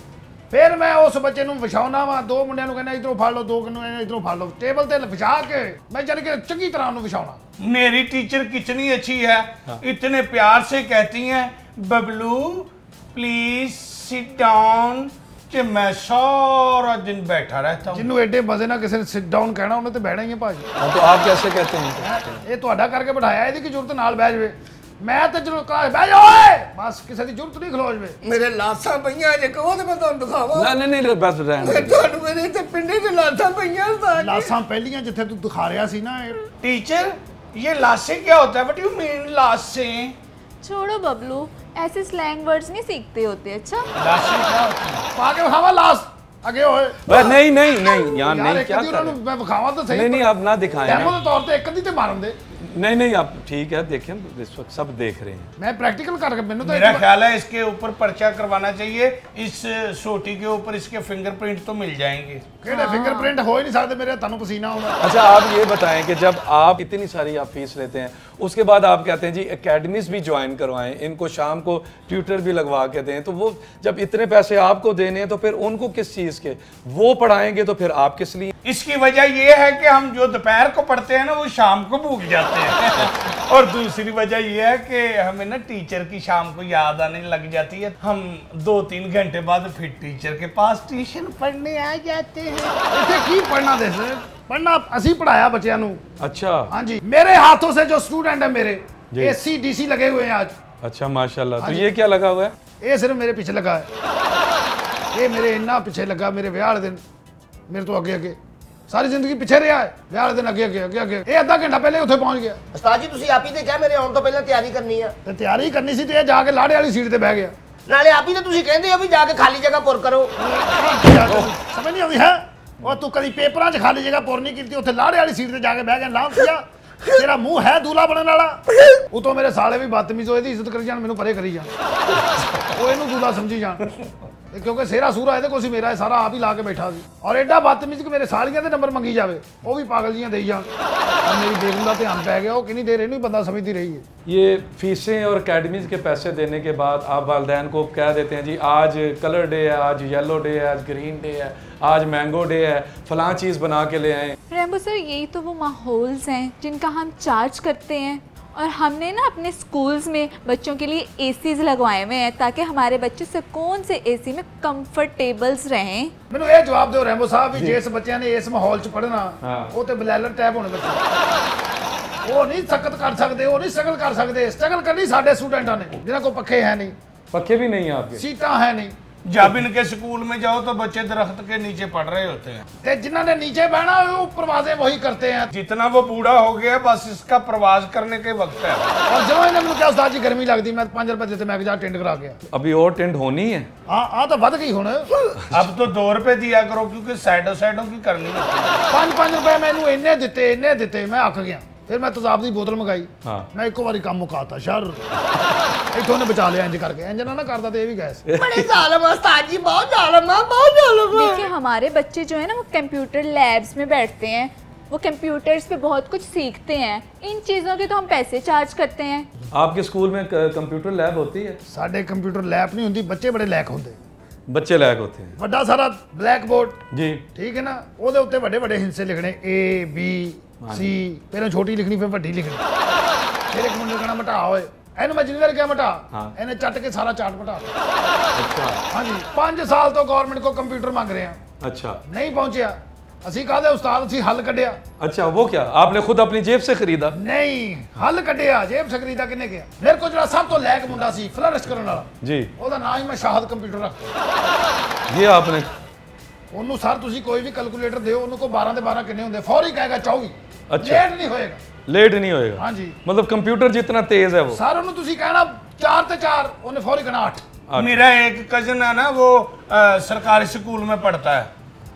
Speaker 1: ਫਿਰ ਮੈਂ ਉਸ ਬੱਚੇ ਨੂੰ ਵਿਛਾਉਣਾ ਵਾ ਦੋ ਮੁੰਡਿਆਂ ਨੂੰ ਕਹਿੰਦਾ ਇਧਰੋਂ ਫੜ ਲਓ ਦੋ ਕਿਨੂੰ ਇਧਰੋਂ ਫੜ ਲਓ ਟੇਬਲ ਤੇ ਵਿਛਾ ਕੇ ਮੈਂ ਜਨ ਕੇ ਚੰਗੀ ਤਰ੍ਹਾਂ ਉਹਨੂੰ ਵਿਛਾਉਣਾ
Speaker 3: ਮੇਰੀ ਟੀਚਰ ਕਿਤਨੀ ਅੱਛੀ ਹੈ ਇਤਨੇ ਪਿਆਰ ਸੇ ਕਹਤੀ ਹੈ ਬਬਲੂ ਪਲੀਜ਼ ਸਿਟ ਡਾਊਨ कि मैं सारा दिन बैठा रहता हूँ
Speaker 1: ਜਿਹਨੂੰ ਐਡੇ ਮਜ਼ੇ ਨਾਲ ਕਿਸੇ ਨੇ ਸਿਟ ਡਾਊਨ ਕਹਿਣਾ ਉਹਨੇ ਤੇ ਬਹਿਣਾ ਹੀ ਹੈ ਭਾਜੀ
Speaker 2: हाँ, तो आप कैसे कहते हैं
Speaker 1: ਹੈਂ? ਇਹ ਤੁਹਾਡਾ ਕਰਕੇ ਬਿਠਾਇਆ ਇਹਦੀ ਕੀ ਜ਼ਰੂਰਤ ਨਾਲ ਬਹਿ ਜਾਵੇ ਮੈਂ ਤਾਂ ਜਦੋਂ ਕਲਾਸ ਬਹਿ ਜਾ ਓਏ ਬਸ ਕਿਸੇ ਦੀ ਜ਼ਰੂਰਤ ਨਹੀਂ ਖਲੋ ਜਾਵੇ
Speaker 4: ਮੇਰੇ ਲਾਸਾਂ ਪਈਆਂ ਜੇ ਕਹੋ ਤੇ ਮੈਂ ਤੁਹਾਨੂੰ ਦਿਖਾਵਾਂ
Speaker 2: नहीं नहीं नहीं बस रहने दो।
Speaker 4: ਤੁਹਾਨੂੰ ਮੇਰੇ ਤੇ ਪਿੰਡੇ ਤੇ ਲਾਸਾਂ ਪਈਆਂ ਉਸਤਾਦ ਜੀ
Speaker 1: ਲਾਸਾਂ ਪਹਿਲੀਆਂ ਜਿੱਥੇ ਤੂੰ ਦਿਖਾ ਰਿਹਾ ਸੀ ਨਾ ਇਹ
Speaker 3: टीचर ये लाशें क्या होता है बट यू मीन लाशें
Speaker 5: छोड़ो बबलू ऐसे स्लैंग वर्ड्स नहीं सीखते होते अच्छा?
Speaker 1: पागल हवा लास्ट आगे
Speaker 2: ओए नहीं नहीं नहीं
Speaker 1: यार
Speaker 2: नहीं क्या कर?
Speaker 1: मैं दिखावा
Speaker 2: तो
Speaker 1: सही
Speaker 2: नहीं नहीं अब ना दिखाएँ।
Speaker 1: डेमो
Speaker 2: तो
Speaker 1: तौर पे एक कदी तो ते मारन दे।
Speaker 2: नहीं नहीं आप ठीक है देखें इस वक्त सब देख रहे हैं।
Speaker 1: मैं प्रैक्टिकल कर मैंने तो
Speaker 3: मेरा ख्याल है इसके ऊपर पर्चा करवाना चाहिए इस सोटी के ऊपर इसके फिंगरप्रिंट तो मिल जाएँगे।
Speaker 1: हाँ। फिंगरप्रिंट हो ही नहीं सकते मेरे तनु पसीना होगा।
Speaker 2: अच्छा आप ये बताएँ कि जब आप इतनी सारी आप फ़ीस लेते हैं उसके बाद आप कहते हैं जी अकेडमीज भी ज्वाइन करवाएँ इनको शाम को ट्यूटर भी लगवा के दें तो वो जब इतने पैसे आपको देने हैं तो फिर उनको किस चीज़ के? वो पढ़ाएँगे तो फिर आप किस लिए?
Speaker 3: इसकी वजह यह है कि हम जो दोपहर को पढ़ते हैं ना वो शाम को भूख जाते हैं। और दूसरी वजह ये है कि हमें ना टीचर की शाम को याद आने लग जाती है हम दो तीन घंटे बाद फिर टीचर के पास ट्यूशन पढ़ने आ जाते हैं
Speaker 1: ਇੱਥੇ ਕੀ ਪੜਨਾ ਦੇ ਪੜਨਾ ਅਸੀਂ ਪੜਾਇਆ ਬੱਚਿਆਂ ਨੂੰ
Speaker 2: अच्छा
Speaker 1: ਹਾਂਜੀ मेरे हाथों से जो स्टूडेंट है मेरे
Speaker 2: जी।
Speaker 1: एसी डीसी लगे हुए हैं आज
Speaker 2: अच्छा माशाल्लाह
Speaker 1: हाँ
Speaker 2: तो
Speaker 1: जी।
Speaker 2: ये क्या लगा हुआ है
Speaker 1: ਇਹ ਸਿਰਫ ਮੇਰੇ ਪਿੱਛੇ ਲੱਗਾ ਹੈ ਇਹ ਮੇਰੇ ਇੰਨਾ ਪਿੱਛੇ ਲੱਗਾ ਮੇਰੇ ਵਿਆਹ ਵਾਲੇ ਦਿਨ ਮੇਰੇ ਤੋਂ ਅੱਗੇ ਅੱਗੇ ਸਾਰੀ ਜ਼ਿੰਦਗੀ ਪਿੱਛੇ ਰਿਹਾ ਹੈ। ਵਿਆਹ ਵਾਲੇ ਦਿਨ ਅੱਗੇ ਅੱਗੇ ਅੱਗੇ ਅੱਗੇ। ਇਹ ਅੱਧਾ ਘੰਟਾ ਪਹਿਲੇ ਉੱਥੇ ਪਹੁੰਚ ਗਿਆ।
Speaker 4: ਉਸਤਾਦ ਜੀ ਤੁਸੀਂ ਆਪ ਹੀ ਤੇ ਕਿਹਾ ਮੇਰੇ ਆਉਣ ਤੋਂ ਪਹਿਲਾਂ ਤਿਆਰੀ ਕਰਨੀ ਆ।
Speaker 1: ਤੇ ਤਿਆਰੀ ਕਰਨੀ ਸੀ ਤੇ ਇਹ ਜਾ ਕੇ ਲਾੜੇ ਵਾਲੀ ਸੀਟ ਤੇ ਬਹਿ ਗਿਆ।
Speaker 4: ਨਾਲੇ ਆਪ ਹੀ ਤੇ ਤੁਸੀਂ ਕਹਿੰਦੇ ਹੋ ਵੀ ਜਾ ਕੇ ਖਾਲੀ ਜਗ੍ਹਾ ਪੁਰ ਕਰੋ।
Speaker 1: ਸਮਝ ਨਹੀਂ ਆਉਂਦੀ ਹੈ? ਉਹ ਤੂੰ ਕਦੀ ਪੇਪਰਾਂ 'ਚ ਖਾਲੀ ਜਗ੍ਹਾ ਪੁਰ ਨਹੀਂ ਕੀਤੀ ਉੱਥੇ ਲਾੜੇ ਵਾਲੀ ਸੀਟ ਤੇ ਜਾ ਕੇ ਬਹਿ ਗਿਆ ਲਾਂਤੀਆ ਤੇਰਾ ਮੂੰਹ ਹੈ ਦੂਲਾ ਬਣਨ ਵਾਲਾ। ਉਤੋਂ ਮੇਰੇ ਸਾਲੇ ਵੀ ਬਦਤਮੀਜ਼ ਹੋਏ ਦੀ ਇੱਜ਼ਤ ਕਰੀ ਜਾਣ ਮੈਨੂੰ ਪਰੇ ਕਰੀ ਜਾਣ। ਉਹ ਇਹਨੂੰ ਦੂਲਾ ਸਮਝੀ ਜਾਣ। ਕਿਉਂਕਿ ਸੇਰਾ ਸੂਰਾ ਇਹਦੇ ਕੋਲ ਸੀ ਮੇਰਾ ਇਹ ਸਾਰਾ ਆਪ ਹੀ ਲਾ ਕੇ ਬੈਠਾ ਸੀ ਔਰ ਐਡਾ ਬਦਤਮੀਜ਼ ਕਿ ਮੇਰੇ ਸਾਲੀਆਂ ਦੇ ਨੰਬਰ ਮੰਗੀ ਜਾਵੇ ਉਹ ਵੀ ਪਾਗਲ ਜੀਆਂ ਦੇਈ ਜਾਣ ਔਰ ਮੇਰੀ ਬੇਗਮ ਦਾ ਧਿਆਨ ਪੈ ਗਿਆ ਉਹ ਕਿੰਨੀ ਦੇਰ ਇਹਨੂੰ ਹੀ ਬੰਦਾ ਸਮਝਦੀ ਰਹੀ ਹੈ
Speaker 2: ये फीसें और अकेडमीज़ के पैसे देने के बाद आप वालदेन को कह देते हैं जी आज कलर डे है आज येलो डे है आज ग्रीन डे है आज मैंगो डे है फलां चीज़ बना के ले आए
Speaker 5: रेम्बो सर यही तो वो माहौल्स हैं जिनका हम चार्ज करते हैं और हमने ना अपने स्कूल्स में बच्चों के लिए एसीज लगवाए हुए हैं ताकि हमारे बच्चे सुकून से एसी में कंफर्टेबल्स रहें
Speaker 1: ਮੈਨੂੰ ਇਹ ਜਵਾਬ ਦਿਓ ਰੈਂਬੋ ਸਾਹਿਬ ਵੀ ਜਿਸ ਬੱਚਿਆਂ ਨੇ ਇਸ ਮਾਹੌਲ 'ਚ ਪੜ੍ਹਨਾ
Speaker 2: ਹਾਂ।
Speaker 1: ਉਹ ਤੇ ਬਲੈਲਰ ਟੈਬ ਹੋਣੇ ਬੱਚੇ ਉਹ ਨਹੀਂ ਸਖਤ ਕਰ ਸਕਦੇ ਉਹ ਨਹੀਂ ਸਟਰਗਲ ਕਰ ਸਕਦੇ ਸਟਰਗਲ ਕਰਨੀ ਸਾਡੇ ਸਟੂਡੈਂਟਾਂ ਨੇ ਜਿਨ੍ਹਾਂ ਕੋਲ ਪੱਖੇ ਹੈ ਨਹੀਂ
Speaker 2: पक्के भी नहीं हैं आपके
Speaker 1: ਸੀਟਾਂ ਹੈ ਨਹੀਂ
Speaker 3: जाबिन के स्कूल में जाओ तो बच्चे दरख्त के नीचे पढ़ रहे होते हैं।
Speaker 1: जिन्होंने नीचे बहना वो प्रवासे वही करते हैं।
Speaker 3: जितना वो बूढ़ा हो गया बस इसका प्रवास करने के वक्त है।
Speaker 1: और जो इन्होंने मतलब क्या उस्ताद जी गर्मी लगती मैं पाँच रुपए देते मैं टेंट करा गया
Speaker 2: अभी और टेंट होनी है?
Speaker 1: आ, आ तो बद गई होने
Speaker 3: अब तो दो रुपए दिया करो क्योंकि साइडों साइडों की करनी है।
Speaker 1: पाँच पाँच रुपए मैंने इन्ने दिते इन्ने दिते मैं आख गया। ਫਿਰ ਮੈਂ ਤਜ਼ਾਬ ਦੀ ਬੋਤਲ ਮੰਗਾਈ
Speaker 2: ਹਾਂ।
Speaker 1: ਮੈਂ ਇੱਕੋ ਵਾਰੀ ਕੰਮ ਮੁਕਾਤਾ ਸ਼ਰ ਇੱਥੋਂ ਨੇ ਬਚਾ ਲਿਆ ਇੰਜ ਕਰਕੇ ਇੰਜ ਨਾ ਨਾ ਕਰਦਾ ਤੇ ਇਹ ਵੀ ਗੈਸ
Speaker 4: बड़े जालम है उस्ताद जी बहुत जालम है बहुत जालम है
Speaker 5: देखिए हमारे बच्चे जो है ना वो कंप्यूटर लैब्स में बैठते हैं वो कंप्यूटर्स पे बहुत कुछ सीखते हैं इन चीज़ों के तो हम पैसे चार्ज करते हैं
Speaker 2: आपके स्कूल में क- कंप्यूटर लैब होती है
Speaker 1: ਸਾਡੇ ਕੰਪਿਊਟਰ ਲੈਬ ਨਹੀਂ ਹੁੰਦੀ ਬੱਚੇ ਬੜੇ ਲੈਕ ਹੁੰਦੇ
Speaker 2: बच्चे लैब होते हैं
Speaker 1: ਵੱਡਾ ਸਾਰਾ ਬਲੈਕ ਬੋਰਡ
Speaker 2: जी
Speaker 1: ਠੀਕ ਹੈ ਨਾ ਉਹਦੇ ਉੱਤੇ ਵੱਡੇ ਵੱਡੇ ਹਿੱਸੇ ਲਿਖਣੇ A B ਸੀ ਪਹਿਲਾਂ ਛੋਟੀ ਲਿਖਣੀ ਫਿਰ ਵੱਡੀ ਲਿਖਣੀ। ਫਿਰ ਇੱਕ ਮੁੰਡੇ ਕਹਣਾ ਮਟਾ ਓਏ। ਇਹਨੂੰ ਮੈਂ ਜਿੰਨੀ ਵਾਰ ਕਿਹਾ ਮਟਾ ਇਹਨੇ ਚੱਟ ਕੇ ਸਾਰਾ ਚਾਰਟ ਮਟਾ ਹਾਂਜੀ 5 ਸਾਲ ਤੋਂ ਗਵਰਨਮੈਂਟ ਕੋ ਕੰਪਿਊਟਰ ਮੰਗ ਰਹੇ ਆ
Speaker 2: ਅੱਛਾ।
Speaker 1: ਨਹੀਂ ਪਹੁੰਚਿਆ। ਅਸੀਂ ਕਾਹਦੇ ਉਸਤਾਦ ਸੀ ਹੱਲ ਕੱਢਿਆ।
Speaker 2: ਅੱਛਾ ਉਹ ਕੀ ਆਪਨੇ ਖੁਦ ਆਪਣੀ ਜੇਬ ਸੇ ਖਰੀਦਾ?
Speaker 1: ਨਹੀਂ ਹੱਲ ਕੱਢਿਆ। ਜੇਬ ਸੇ ਖਰੀਦਾ ਕਿੰਨੇ ਗਿਆ ਮੇਰੇ ਕੋਲ ਜਿਹੜਾ ਸਭ ਤੋਂ ਲੈਕ ਮੁੰਡਾ ਸੀ ਫਲਰਿਸ਼ ਕਰਨ ਵਾਲਾ
Speaker 2: ਜੀ।
Speaker 1: ਉਹਦਾ ਨਾਮ ਹੀ ਮੈਂ ਸ਼ਾਹਦ ਕੰਪਿਊਟਰ ਰੱਖਦਾ
Speaker 2: ਇਹ ਆਪਨੇ
Speaker 1: ਉਹਨੂੰ ਸਰ ਤੁਸੀਂ ਕੋਈ ਵੀ ਕੈਲਕੂਲੇਟਰ ਦਿਓ ਉਹਨੂੰ ਕੋ 12 ਦੇ 12 ਕਿੰਨੇ ਹੁੰਦੇ ਫੌਰੀ ਕਹੇਗਾ 24
Speaker 2: ਅੱਛਾ।
Speaker 1: ਲੇਟ ਨਹੀਂ ਹੋਏਗਾ
Speaker 2: लेट नहीं होएगा
Speaker 1: ਹਾਂਜੀ
Speaker 2: मतलब कंप्यूटर जितना तेज है वो
Speaker 1: ਸਰ ਉਹਨੂੰ ਤੁਸੀਂ ਕਹਿਣਾ 4 ਤੇ 4 ਉਹਨੇ ਫੌਰੀ ਕਹਿਣਾ 8
Speaker 3: मेरा एक कजन है ना वो अ, सरकारी स्कूल में पढ़ता है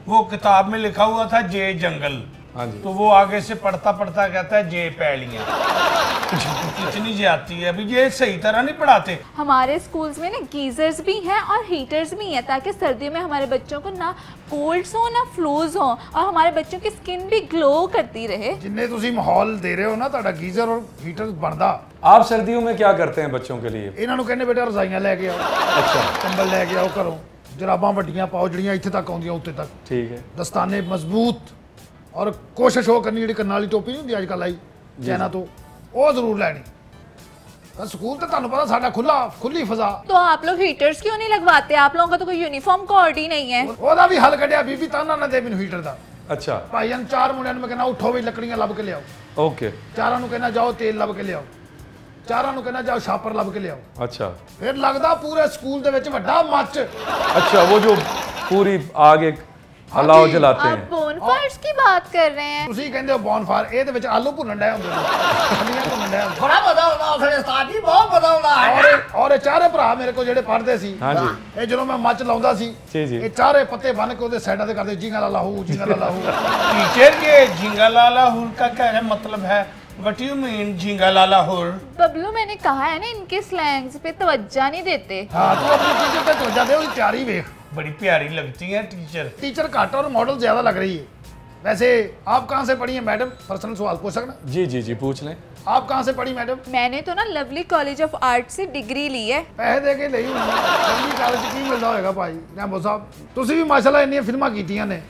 Speaker 3: वो किताब में लिखा हुआ था जे जंगल
Speaker 2: हाँ जी
Speaker 3: तो वो आगे से पढ़ता पढ़ता कहता है जे पैलियां इतनी जाती है अभी ये सही तरह नहीं पढ़ाते
Speaker 5: हमारे स्कूल्स में ना गीजर्स भी हैं और हीटर्स भी हैं ताकि सर्दियों में हमारे बच्चों को ना कोल्ड्स हो ना फ्लूज हो और हमारे बच्चों की स्किन भी ग्लो करती रहे
Speaker 1: ਜਿੰਨੇ ਤੁਸੀਂ ਮਾਹੌਲ ਦੇ ਰਹੇ ਹੋ ਨਾ ਤੁਹਾਡਾ ਗੀਜ਼ਰ ਔਰ ਹੀਟਰ ਬਣਦਾ
Speaker 2: आप सर्दियों में क्या करते हैं बच्चों के लिए
Speaker 1: ਇਹਨਾਂ ਨੂੰ ਕਹਿੰਦੇ ਬੇਟਾ ਰਜ਼ਾਈਆਂ ਲੈ ਕੇ ਆਓ
Speaker 2: अच्छा
Speaker 1: ਕੰਬਲ ਲੈ ਕੇ ਆਓ ਘਰੋਂ ਜਰਾਬਾਂ ਵੱਡੀਆਂ ਪਾਓ ਜਿਹੜੀਆਂ ਇੱਥੇ ਤੱਕ ਆਉਂਦੀਆਂ ਉੱਤੇ ਤੱਕ
Speaker 2: ठीक है
Speaker 1: ਦਸਤਾਨੇ ਮਜ਼ਬੂਤ ਔਰ ਕੋਸ਼ਿਸ਼ ਉਹ ਕਰਨੀ ਜਿਹੜੀ ਕੰਨਾਂ ਵਾਲੀ ਟੋਪੀ ਨਹੀਂ ਹੁੰਦੀ ਅੱਜ ਕੱਲ੍ਹ ਆਈ ਚਾਈਨਾ ਤੋਂ ਉਹ ਜ਼ਰੂਰ ਲੈਣੀ ਤਾਂ ਸਕੂਲ ਤੇ ਤੁਹਾਨੂੰ ਪਤਾ ਸਾਡਾ ਖੁੱਲਾ ਖੁੱਲੀ ਫਜ਼ਾ
Speaker 5: तो आप लोग हीटर्स क्यों नहीं लगवाते आप लोगों का तो कोई यूनिफॉर्म कोड ही नहीं है
Speaker 1: ਉਹਦਾ ਵੀ ਹੱਲ ਕੱਢਿਆ ਬੀਬੀ ਤਾਨਾ ਨਾ ਦੇ ਮੈਨੂੰ ਹੀਟਰ ਦਾ
Speaker 2: अच्छा
Speaker 1: ਭਾਈਆਂ ਨੂੰ ਚਾਰ ਮੁੰਡਿਆਂ ਨੂੰ ਮੈਂ ਕਹਿੰਦਾ ਉੱਠੋ ਵੀ ਲੱਕੜੀਆਂ ਲੱਭ ਕੇ ਲਿਆਓ
Speaker 2: ओके
Speaker 1: ਚਾਰਾਂ ਨੂੰ ਕਹਿੰਦਾ ਜਾਓ ਤੇਲ ਲੱਭ ਕੇ ਲਿਆਓ ਚਾਰਾਂ ਨੂੰ ਕਹਿੰਦਾ ਜਾਓ ਛਾਪਰ ਲੱਭ ਕੇ ਲਿਆਓ
Speaker 2: अच्छा
Speaker 1: ਫਿਰ ਲੱਗਦਾ ਪੂਰੇ ਸਕੂਲ ਦੇ ਵਿੱਚ ਵੱਡਾ ਮੱਚ
Speaker 2: अच्छा वो जो पूरी आग एक अलाव
Speaker 1: जी,
Speaker 2: जलाते
Speaker 5: आप
Speaker 2: हैं
Speaker 5: बोनफायर्स की बात कर रहे हैं
Speaker 1: ਤੁਸੀਂ ਕਹਿੰਦੇ ਹੋ ਬੌਨਫਾਇਰ ਇਹਦੇ ਵਿੱਚ ਆਲੂ ਭੁੰਨਣ ਡਿਆ ਹੁੰਦੇ ਨੇ ਫਲੀਆਂ ਭੁੰਨਣ ਡਿਆ ਹੁੰਦੇ
Speaker 4: बड़ा मजा होता है उसने उस्ताद जी बहुत मजा होता है
Speaker 1: ਔਰ ਇਹ- ਔਰ ਇਹ ਚਾਰੇ ਭਰਾ ਮੇਰੇ ਕੋਲ ਜਿਹੜੇ ਪੜ੍ਹਦੇ ਸੀ
Speaker 2: हाँ जी
Speaker 1: ਇਹ ਜਦੋਂ ਮੈਂ ਮੱਚ ਲਾਉਂਦਾ ਸੀ
Speaker 2: ਜੀ, ਜੀ।
Speaker 1: ਇਹ ਚਾਰੇ ਪੱਤੇ ਬੰਨ ਕੇ ਉਹਦੇ ਸਾਈਡਾਂ ਤੇ ਕਰਦੇ ਜਿੰਗਾ ਲਾ ਲਾਹੂ ਜਿੰਗਾ ਲਾ ਲਾਹੂ
Speaker 3: टीचर ये झींगा लाला हुल का क्या है मतलब है वट यू मीन झींगा लाला हुल
Speaker 5: बबलू मैंने कहा है ना इनके स्लैंग्स पे तवज्जा नहीं देते
Speaker 1: ਹਾਂ ਤੂੰ ਆਪਣੀ ਟੀਚਰ ਤੇ ਤੋਜਾ ਦੇ ਉਹਦੀ ਤਿਆਰੀ ਵੇਖ
Speaker 3: बड़ी प्यारी लगती है टीचर
Speaker 1: टीचर घट और मॉडल ज्यादा लग रही है वैसे आप कहाँ से पढ़ी हैं मैडम पर्सनल सवाल पूछ सकना
Speaker 2: जी जी जी पूछ लें
Speaker 1: आप कहाँ से पढ़ी मैडम
Speaker 5: मैंने तो ना लवली कॉलेज ऑफ आर्ट से डिग्री ली है
Speaker 1: ਪੈਸੇ ਦੇ ਕੇ ਲਈ ਹੋਣੀ ਚੰਗੀ ਕਾਲਜ 'ਚ ਕੀ ਮਿਲਦਾ ਹੋਏਗਾ ਭਾਈ ਰੈਂਬੋ ਸਾਹਿਬ ਤੁਸੀਂ ਵੀ ਮਾਸ਼ਾਅੱਲਾ ਇੰਨੀਆਂ ਫਿਲਮਾਂ ਕੀਤੀਆਂ ਨੇ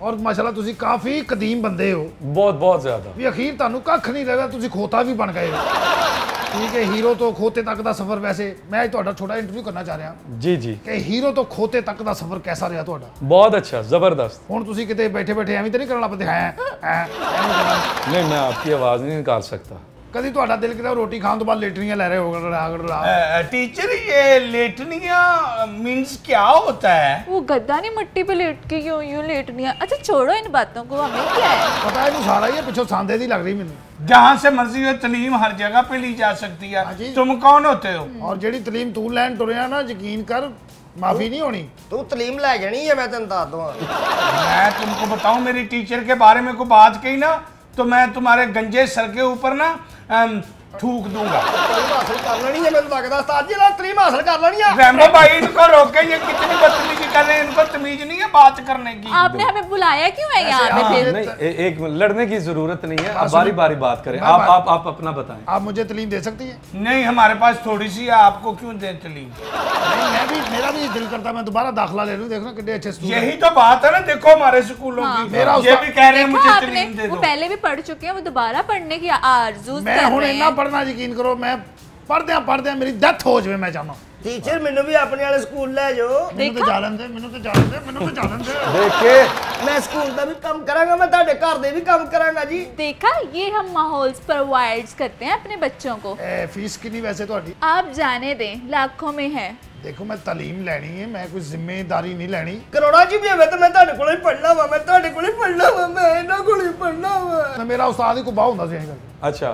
Speaker 1: ਔਰ ਮਾਸ਼ਾਅੱਲਾ ਤੁਸੀਂ ਕਾਫੀ ਕਦੀਮ ਬੰਦੇ ਹੋ
Speaker 2: बहुत बहुत ज़्यादा
Speaker 1: ਵੀ ਅਖੀਰ ਤੁਹਾਨੂੰ ਕੱਖ ਨਹੀਂ ਲੱਗਾ ਤੁਸੀਂ ਖੋਤਾ ਵੀ ਬਣ ਗਏ ਹੋ ਠੀਕ ਹੈ ਹੀਰੋ ਤੋਂ ਖੋਤੇ ਤੱਕ ਦਾ ਸਫ਼ਰ ਵੈਸੇ ਮੈਂ ਤੁਹਾਡਾ ਛੋਟਾ ਇੰਟਰਵਿਊ ਕਰਨਾ ਚਾਹ ਰਿਹਾ
Speaker 2: ਜੀ ਜੀ
Speaker 1: ਕਿ ਹੀਰੋ ਤੋਂ ਖੋਤੇ ਤੱਕ ਦਾ ਸਫ਼ਰ ਕਿਹਦਾ ਰਿਹਾ ਤੁਹਾਡਾ
Speaker 2: ਬਹੁਤ ਅੱਛਾ ਜ਼ਬਰਦਸਤ
Speaker 1: ਹੁਣ ਤੁਸੀਂ ਕਿਤੇ ਬੈਠੇ ਬੈਠੇ ਐਵੇਂ ਤਾਂ ਨਹੀਂ ਕਰਨ ਲੱਗ ਪਏ ਹੈ
Speaker 2: ਨਹੀਂ ਮੈਂ ਆਪਕੀ ਆਵਾਜ਼ ਨਹੀਂ ਨਿਕਾਲ ਸਕਦਾ
Speaker 1: ਕਦੀ ਤੁਹਾਡਾ ਦਿਲ ਕਿਤੇ ਰੋਟੀ ਖਾਣ ਤੋਂ ਬਾਅਦ ਲੇਟਰੀਆਂ ਲੈ ਰਹੇ ਹੋ ਰੜਾ ਰੜਾ
Speaker 3: टीचर ये लेटनिया मीन्स क्या होता है
Speaker 5: वो गद्दा नहीं मिट्टी पे लेट के यूं यूं लेटनी है अच्छा छोड़ो इन बातों को हमें क्या है
Speaker 1: ਪਤਾ ਇਹਨੂੰ ਸਾਰਾ ਹੀ ਹੈ ਪਿੱਛੋਂ ਸਾਂਦੇ ਦੀ ਲੱਗ ਰਹੀ ਮੈਨੂੰ
Speaker 3: जहाँ से मर्जी हो तलीम हर जगह पे ली जा सकती है
Speaker 1: हाँ जी।
Speaker 3: तुम कौन होते हो
Speaker 1: ਔਰ ਜਿਹੜੀ ਤਲੀਮ ਤੂੰ ਲੈਣ ਤੁਰਿਆ ਨਾ ਯਕੀਨ ਕਰ ਮਾਫੀ ਨਹੀਂ ਹੋਣੀ
Speaker 4: तू तलीम लै जानी है मैं तेन दस दूँ
Speaker 3: मैं तुमको बताऊं मेरी टीचर के बारे में कोई बात कही ना तो मैं तुम्हारे गंजे सर के ऊपर ना Um, ਠੂਕ ਦੂੰਗਾ
Speaker 4: ਤਰੀਮਾ ਹਾਸਲ ਕਰ ਲੈਣੀ ਹੈ ਮੈਨੂੰ ਲੱਗਦਾ ਉਸਤਾਦ ਜੀ ਇਹਨਾਂ ਤਰੀਮਾ ਹਾਸਲ ਕਰ ਲੈਣੀ ਹੈ
Speaker 3: रहमो भाई इनको रोके ये कितनी बदतमीजी कर रहे हैं? इन बदतमीज नहीं है बात करने की।
Speaker 5: आपने हमें बुलाया क्यों है यहाँ पे फिर?
Speaker 2: हाँ, नहीं ए, एक मिनट, लड़ने की ज़रूरत नहीं है। आप बारी बारी बात करें। आप आप आप अपना बताएँ।
Speaker 1: आप मुझे तलीम दे सकती है?
Speaker 3: नहीं हमारे पास थोड़ी सी है आपको क्यों दे तलीम
Speaker 1: नहीं मैं भी मेरा भी दिल करता मैं दोबारा दाखला ले लूँ देखना कितने अच्छे स्कूल
Speaker 3: यही तो बात है ना देखो हमारे स्कूलों
Speaker 5: हाँ।
Speaker 3: की।
Speaker 1: मेरा
Speaker 3: ये
Speaker 1: उस्ताद-
Speaker 3: भी कह रहे हैं
Speaker 5: देखो
Speaker 3: मुझे
Speaker 5: आपने
Speaker 3: तलीम दे
Speaker 5: वो
Speaker 3: दो।
Speaker 5: पहले भी पढ़ चुके हैं वो दोबारा पढ़ने की आरज़ू
Speaker 1: मैं
Speaker 5: कर
Speaker 1: हूँ
Speaker 5: रहे
Speaker 1: इतना
Speaker 5: हैं।
Speaker 1: ਪੜਨਾ ਯਕੀਨ ਕਰੋ ਮੈਂ ਪੜਦਿਆਂ ਪੜਦਿਆਂ ਮੇਰੀ ਡੈਥ ਹੋ ਜਾਵੇ ਮੈਂ ਚਾਹਨਾ
Speaker 4: ਟੀਚਰ ਮੈਨੂੰ ਵੀ ਆਪਣੇ ਵਾਲੇ ਸਕੂਲ ਲੈ ਜਾਓ
Speaker 1: ਮੈਨੂੰ ਤਾਂ ਜਾ ਲੈਂਦੇ ਮੈਨੂੰ ਤਾਂ ਜਾ ਲੈਂਦੇ ਮੈਨੂੰ ਤਾਂ ਜਾ ਲੈਂਦੇ
Speaker 2: ਦੇਖੇ
Speaker 4: मैं स्कूल का भी काम करांगा मैं ਤੁਹਾਡੇ ਘਰ ਦੇ भी काम करांगा जी
Speaker 5: देखा ये हम माहौल प्रोवाइड्स करते हैं अपने बच्चों को
Speaker 1: ए, फ़ीस कितनी वैसे ਤੁਹਾਡੀ
Speaker 5: आप जाने दें लाखों में है
Speaker 1: देखो मैं तालीम लेनी है मैं कोई ज़िम्मेदारी नहीं लेनी
Speaker 4: करोड़ा जी भी है तो मैं ਤੁਹਾਡੇ ਕੋਲੇ ਪੜਨਾ ਵਾ ਮੈਂ ਤੁਹਾਡੇ ਕੋਲੇ ਪੜਨਾ ਵਾ ਮੈਂ ਇਹਨਾਂ ਕੋਲੇ ਪੜਨਾ ਵਾ
Speaker 1: ਮੇਰਾ ਉਸਤਾਦ ਹੀ ਕੁਬਾ ਹੁੰਦਾ ਸੀ ਇਹ ਗੱਲ
Speaker 2: ਅੱਛਾ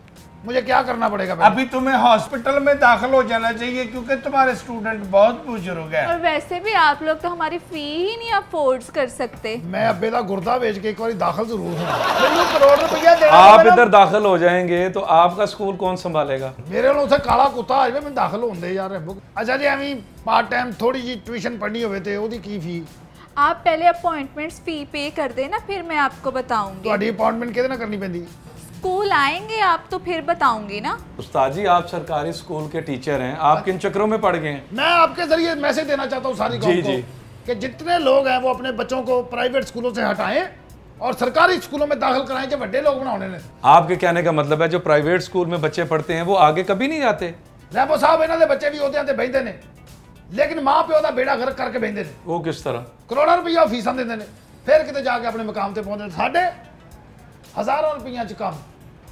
Speaker 1: मुझे क्या करना पड़ेगा
Speaker 3: अभी तुम्हें हॉस्पिटल में दाखिल हो जाना चाहिए क्योंकि तुम्हारे स्टूडेंट बहुत बुज़ुर्ग हैं
Speaker 5: और वैसे भी आप लोग तो हमारी फ़ी ही नहीं अफोर्ड कर सकते।
Speaker 1: मैं अबे का गुर्दा बेच के एक
Speaker 4: बार दाखिल ज़रूर हूँ
Speaker 2: आप इधर दाखिल हो जाएँगे तो आपका स्कूल कौन संभालेगा?
Speaker 1: मेरे उसे काला कुत्ता आज मैं दाखिल होने होंगे यार। अच्छा जी अभी पार्ट टाइम थोड़ी जी ट्यूशन पढ़नी हुए थे तो की फ़ी
Speaker 5: आप पहले अपॉइंटमेंट्स फ़ी पे कर देना फिर मैं आपको बताऊँगी।
Speaker 1: अपॉइंटमेंट कितना करनी पैंती
Speaker 5: स्कूल आएँगे आप तो फिर बताऊँगी ना।
Speaker 2: उस्ताजी आप सरकारी स्कूल के टीचर हैं। आप किन चक्रों में पढ़ गए
Speaker 1: मैं आपके ज़रिए मैसेज देना चाहता हूँ सारी
Speaker 2: जी, जी।
Speaker 1: कि जितने लोग हैं वो अपने बच्चों को प्राइवेट स्कूलों से हटाएँ और सरकारी स्कूलों में दाखिल कराएँ जब बड़े लोग बनाने
Speaker 2: आपके कहने का मतलब है जो प्राइवेट स्कूल में बच्चे पढ़ते हैं वो आगे कभी नहीं जाते
Speaker 1: रैबो साहब इन्होंने बच्चे भी होते हैं बहते ने। लेकिन माँ प्यो का बेड़ा गर्क करके बहते ने।
Speaker 2: वो किस तरह?
Speaker 1: करोड़ों रुपया फीसा देते हैं फिर कितने जाके अपने मकाम से पहुँचते साढ़े हज़ारों रुपया च काम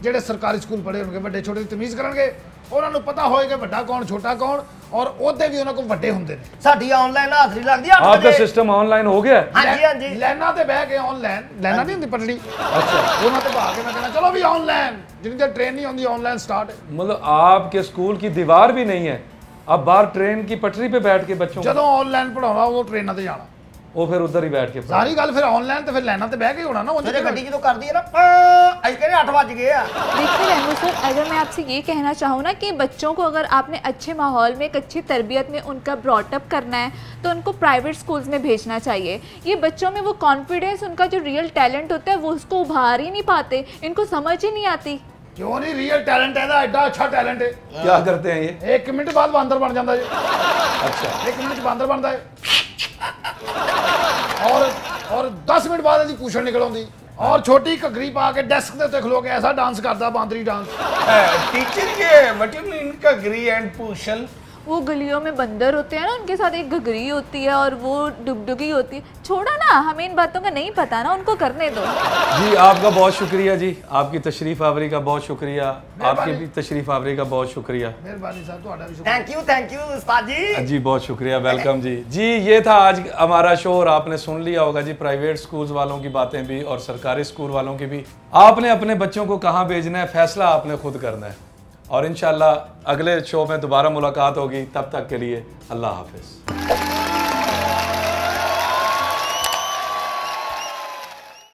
Speaker 1: ਜਿਹੜੇ ਸਰਕਾਰੀ ਸਕੂਲ ਪੜ੍ਹੇ ਹੋਣਗੇ ਵੱਡੇ ਛੋਟੇ ਦੀ ਤਮੀਜ਼ ਕਰਨਗੇ ਉਹਨਾਂ ਨੂੰ ਪਤਾ ਹੋਏਗਾ ਵੱਡਾ ਕੌਣ ਛੋਟਾ ਕੌਣ ਔਰ ਉਹਦੇ ਵੀ ਉਹਨਾਂ ਕੋਲ ਵੱਡੇ ਹੁੰਦੇ ਨੇ।
Speaker 4: ਸਾਡੀ ਆਨਲਾਈਨ ਹਾਜ਼ਰੀ ਲੱਗਦੀ ਆ
Speaker 2: ਆਪਦਾ ਸਿਸਟਮ ਆਨਲਾਈਨ ਹੋ ਗਿਆ।
Speaker 4: ਹਾਂਜੀ ਹਾਂਜੀ।
Speaker 1: ਲਾਈਨਾਂ ਤੇ ਬਹਿ ਕੇ ਆਨਲਾਈਨ ਲਾਈਨਾਂ ਨਹੀਂ ਹੁੰਦੀ ਪਟੜੀ ਅੱਛਾ। ਉਹਨਾਂ ਤੇ ਬਹਾ ਕੇ ਮੈਂ ਕਹਿੰਦਾ ਚਲੋ ਵੀ ਆਨਲਾਈਨ ਜਿੰਨੀ ਤੇ ਟ੍ਰੇਨ ਨਹੀਂ ਆਉਂਦੀ ਆਨਲਾਈਨ ਸਟਾਰਟ
Speaker 2: ਮਤਲਬ ਆਪਕੇ ਸਕੂਲ ਕੀ ਦੀਵਾਰ ਵੀ ਨਹੀਂ ਹੈ? आप बाहर ट्रेन की पटरी पे बैठ के बच्चों
Speaker 1: ਜਦੋਂ ਆਨਲਾਈਨ ਪੜਾਉਣਾ ਉਦੋਂ ਟ੍ਰੇਨਾਂ ਤੇ ਜਾਣਾ।
Speaker 2: ਉਹ ਫਿਰ ਉਧਰ ਹੀ ਬੈਠ ਕੇ
Speaker 1: ਸਾਰੀ ਗੱਲ ਫਿਰ ਆਨਲਾਈਨ ਤੇ ਫਿਰ ਲੈਣਾ ਤੇ ਬਹਿ ਕੇ ਹੋਣਾ ਨਾ ਉਹਨੇ
Speaker 4: ਗੱਡੀ ਜਦੋਂ ਕਰਦੀ ਹੈ ਨਾ ਅੱਜ ਕਹਿੰਦੇ 8 ਵਜ ਗਏ ਆ।
Speaker 5: देखिए रेनू सर अगर मैं आपसे ये कहना चाहूँ ना कि बच्चों को अगर आपने अच्छे माहौल में एक अच्छी तरबियत में उनका ब्रॉटअप करना है तो उनको प्राइवेट स्कूल्स में भेजना चाहिए ये बच्चों में वो कॉन्फिडेंस उनका जो रियल टैलेंट होता है वो उसको उभार ही नहीं पाते इनको समझ ही नहीं आती
Speaker 1: क्यों नहीं रियल टैलेंट है ना एडा अच्छा टैलेंट है
Speaker 2: क्या करते हैं ये
Speaker 1: एक मिनट बाद बांदर बन जाता है
Speaker 2: अच्छा
Speaker 1: एक मिनट बांदर बनता है ਔਰ ਔਰ 10 ਮਿੰਟ ਬਾਅਦ ਇਹਦੀ ਪੂਛਣ ਨਿਕਲ ਆਉਂਦੀ ਔਰ ਛੋਟੀ ਘੱਗਰੀ ਪਾ ਕੇ ਡੈਸਕ ਦੇ ਉੱਤੇ ਖਲੋ ਕੇ ਐਸਾ ਡਾਂਸ ਕਰਦਾ ਬਾਂਦਰੀ ਡਾਂਸ
Speaker 3: टीचर ये व्हाट यू मीन का ग्री एंड पूशल
Speaker 5: वो गलियों में बंदर होते हैं ना उनके साथ एक घगरी होती है और वो डुबडुगी होती है। छोड़ो ना हमें इन बातों का नहीं पता ना उनको करने दो।
Speaker 2: जी आपका बहुत शुक्रिया जी। आपकी तशरीफ़ आवरी का बहुत शुक्रिया। आपकी भी तशरीफ़ आवरी का बहुत शुक्रिया।
Speaker 4: थैंक यू थैंक यू जी।
Speaker 2: जी बहुत शुक्रिया वेलकम जी। जी ये था आज हमारा शो और आपने सुन लिया होगा जी प्राइवेट स्कूल वालों की बातें भी और सरकारी स्कूल वालों की भी। आपने अपने बच्चों को कहाँ भेजना है? फैसला आपने खुद करना है। और इंशाल्लाह अगले शो में दोबारा मुलाकात होगी तब तक के लिए अल्लाह हाफिज़।